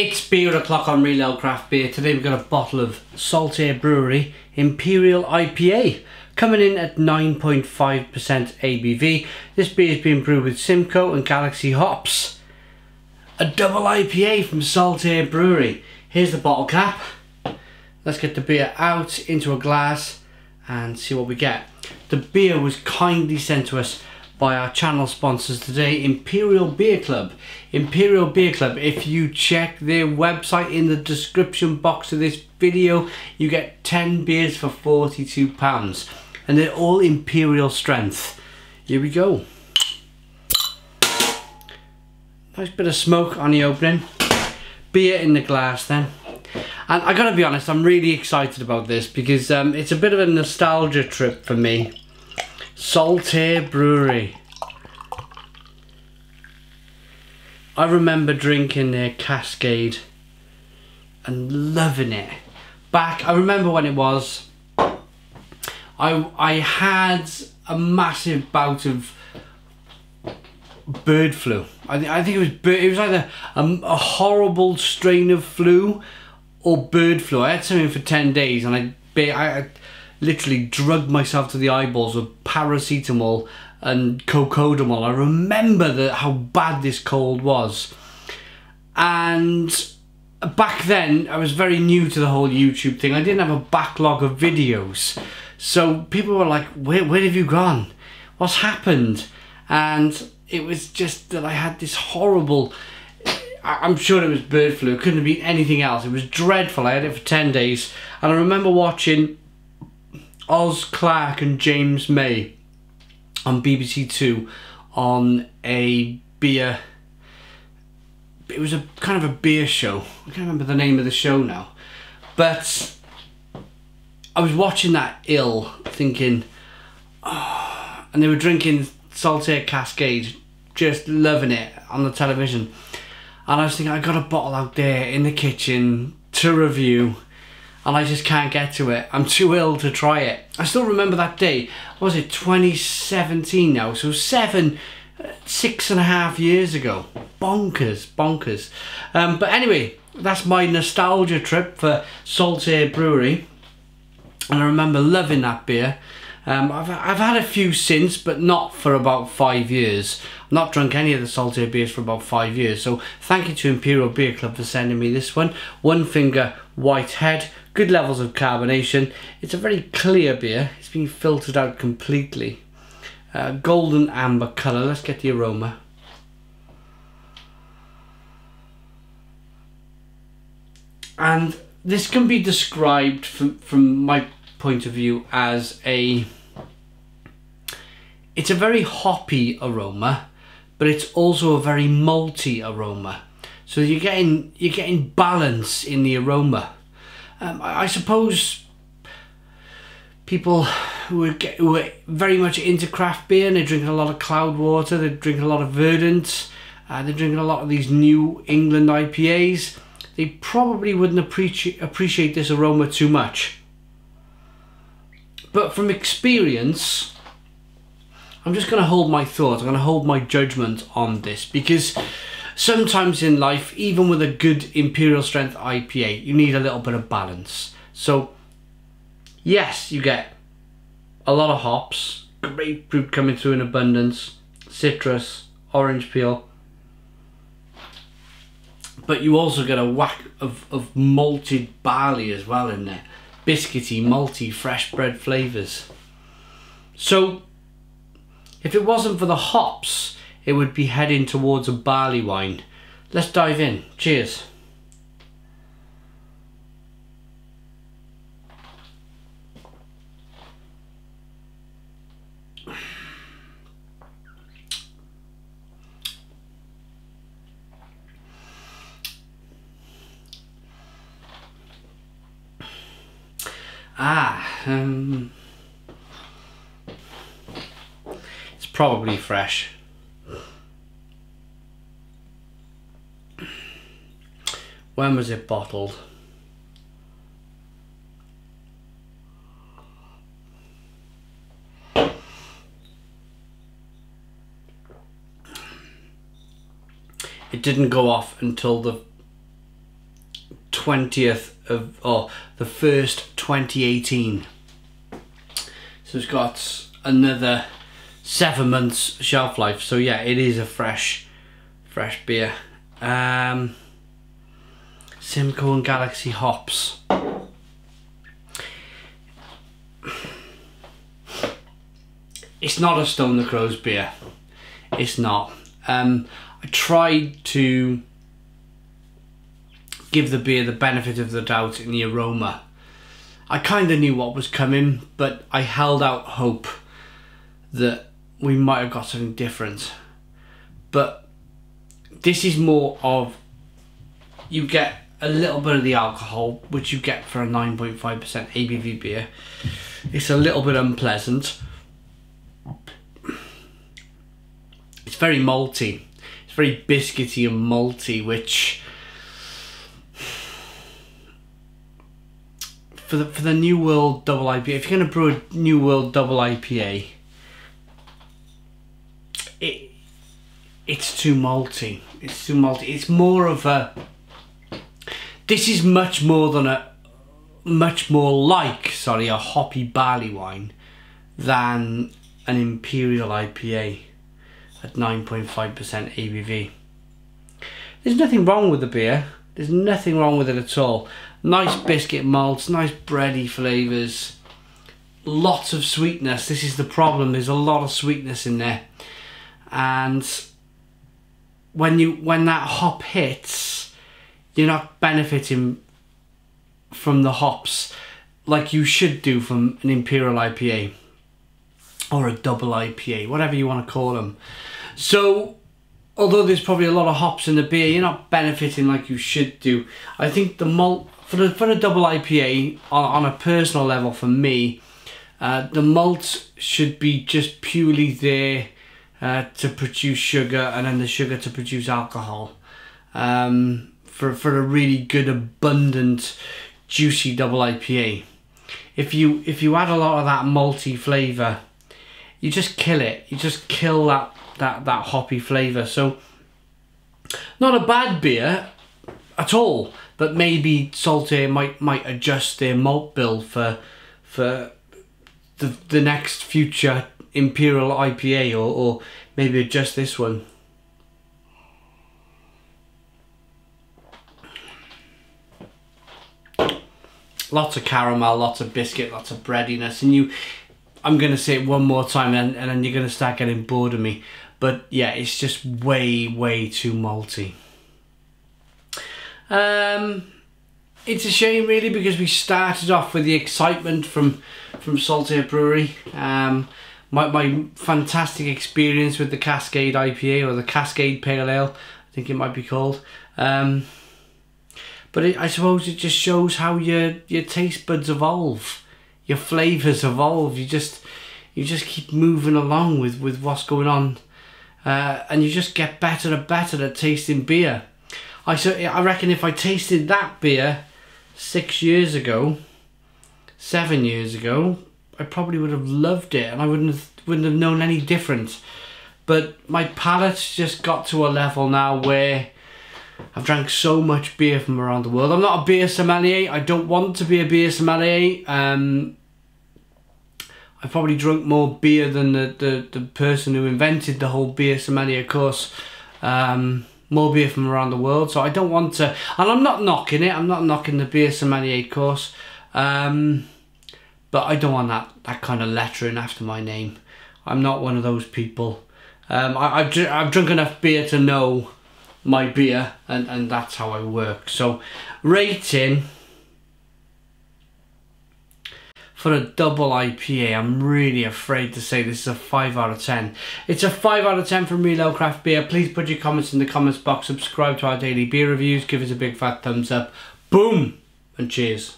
It's beer o'clock on Real Ale Craft Beer. Today we've got a bottle of Saltaire Brewery Imperial IPA coming in at 9.5% ABV. This beer is being brewed with Simcoe and Galaxy hops. A double IPA from Saltaire Brewery. Here's the bottle cap. Let's get the beer out into a glass and see what we get. The beer was kindly sent to us by our channel sponsors today, Imperial Beer Club. Imperial Beer Club, if you check their website in the description box of this video, you get 10 beers for £42. And they're all Imperial strength. Here we go. Nice bit of smoke on the opening. Beer in the glass then. And I gotta be honest, I'm really excited about this because um, it's a bit of a nostalgia trip for me. Saltaire Brewery. I remember drinking their Cascade and loving it. Back, I remember when it was. I I had a massive bout of bird flu. I, th I think it was bird, it was either a, a horrible strain of flu or bird flu. I had something for ten days and I I, literally drugged myself to the eyeballs with paracetamol and cocodamol. I remember how bad this cold was. And back then, I was very new to the whole YouTube thing. I didn't have a backlog of videos. So people were like, where, where have you gone? What's happened? And it was just that I had this horrible... I'm sure it was bird flu. It couldn't have been anything else. It was dreadful. I had it for 10 days. And I remember watching Oz Clarke and James May on BBC Two on a beer. It was a kind of a beer show. I can't remember the name of the show now, but I was watching that ill, thinking, oh, and they were drinking Saltaire Cascade, just loving it on the television, and I was thinking, I got a bottle out there in the kitchen to review and I just can't get to it. I'm too ill to try it. I still remember that day. was it 2017 now? So seven, six and a half years ago. Bonkers, bonkers. Um, but anyway, that's my nostalgia trip for Saltaire Brewery. And I remember loving that beer. Um, I've, I've had a few since, but not for about five years. I've not drunk any of the Saltaire beers for about five years. So thank you to Imperial Beer Club for sending me this one. One finger white head, good levels of carbonation. It's a very clear beer. It's been filtered out completely. Uh, golden amber colour. Let's get the aroma. And this can be described from, from my point of view as a it's a very hoppy aroma, but it's also a very malty aroma. So you're getting you're getting balance in the aroma. Um, I, I, suppose people who are, get, who are very much into craft beer and they're drinking a lot of Cloudwater, they're drinking a lot of Verdant, uh, they're drinking a lot of these new England IPAs. They probably wouldn't appreciate appreciate this aroma too much. But from experience, I'm just going to hold my thought, I'm going to hold my judgment on this because sometimes in life, even with a good Imperial Strength IPA, you need a little bit of balance. So, yes, you get a lot of hops, grapefruit coming through in abundance, citrus, orange peel, but you also get a whack of, of malted barley as well in there. Biscuity, malty, fresh bread flavours. So if it wasn't for the hops, it would be heading towards a barley wine. Let's dive in. Cheers. Ah, um, probably fresh. When was it bottled? It didn't go off until the 20th of, or the 1st 2018. So it's got another seven months shelf life. So yeah, it is a fresh, fresh beer. Um, Simcoe and Galaxy hops. It's not a Stone the Crows beer. It's not. Um, I tried to give the beer the benefit of the doubt in the aroma. I kind of knew what was coming, but I held out hope that we might have got something different. But this is more of you get a little bit of the alcohol, which you get for a 9.5% ABV beer. It's a little bit unpleasant. It's very malty. It's very biscuity and malty, which for the for the New World Double IPA, if you're gonna brew a New World Double IPA, it it's too malty. It's too malty. It's more of a. This is much more than a, much more like sorry a hoppy barley wine, than an imperial IPA, at nine point five percent ABV. There's nothing wrong with the beer. There's nothing wrong with it at all. Nice biscuit malts, nice bready flavours, lots of sweetness. This is the problem. There's a lot of sweetness in there, and when you when that hop hits, you're not benefiting from the hops like you should do from an imperial IPA or a double IPA, whatever you want to call them. So although there's probably a lot of hops in the beer, you're not benefiting like you should do. I think the malt for the for a double IPA on, on a personal level for me, uh, the malt should be just purely there uh, to produce sugar and then the sugar to produce alcohol. Um, for for a really good abundant juicy double IPA. If you if you add a lot of that malty flavour, you just kill it. You just kill that that that hoppy flavour. So not a bad beer at all, but maybe Saltaire might might adjust their malt bill for for the the next future Imperial IPA or, or maybe adjust this one. Lots of caramel, lots of biscuit, lots of breadiness, and you I'm going to say it one more time and, and then you're going to start getting bored of me. But yeah, it's just way, way too malty. Um, it's a shame really because we started off with the excitement from from Saltaire Brewery. Um, my, my fantastic experience with the Cascade IPA or the Cascade Pale Ale, I think it might be called. Um, but it, I suppose it just shows how your your taste buds evolve, your flavors evolve. You just you just keep moving along with with what's going on uh, and you just get better and better at tasting beer. I so I reckon if I tasted that beer six years ago, seven years ago, I probably would have loved it, and I wouldn't have, wouldn't have known any difference. But my palate's just got to a level now where I've drank so much beer from around the world. I'm not a beer sommelier. I don't want to be a beer sommelier. Um, I've probably drunk more beer than the, the, the person who invented the whole beer sommelier course. Um, more beer from around the world. So I don't want to, and I'm not knocking it. I'm not knocking the beer sommelier course. Um, but I don't want that, that kind of lettering after my name. I'm not one of those people. Um, I, I've, I've drunk enough beer to know my beer, and, and that's how I work. So, rating for a double IPA. I'm really afraid to say this is a 5 out of 10. It's a 5 out of 10 from Ale Craft Beer. Please put your comments in the comments box. Subscribe to our daily beer reviews. Give us a big fat thumbs up. Boom! And cheers.